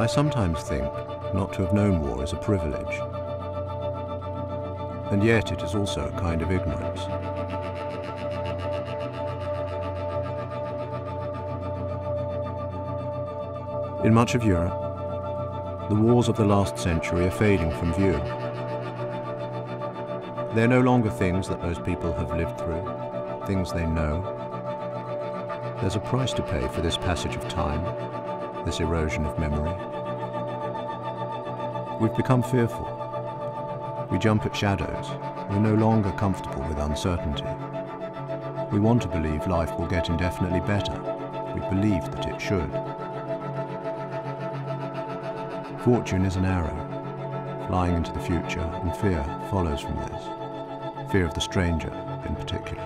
I sometimes think not to have known war is a privilege. And yet it is also a kind of ignorance. In much of Europe, the wars of the last century are fading from view. They're no longer things that most people have lived through, things they know. There's a price to pay for this passage of time, this erosion of memory. We've become fearful. We jump at shadows. We're no longer comfortable with uncertainty. We want to believe life will get indefinitely better. We believe that it should. Fortune is an arrow, flying into the future, and fear follows from this. Fear of the stranger, in particular.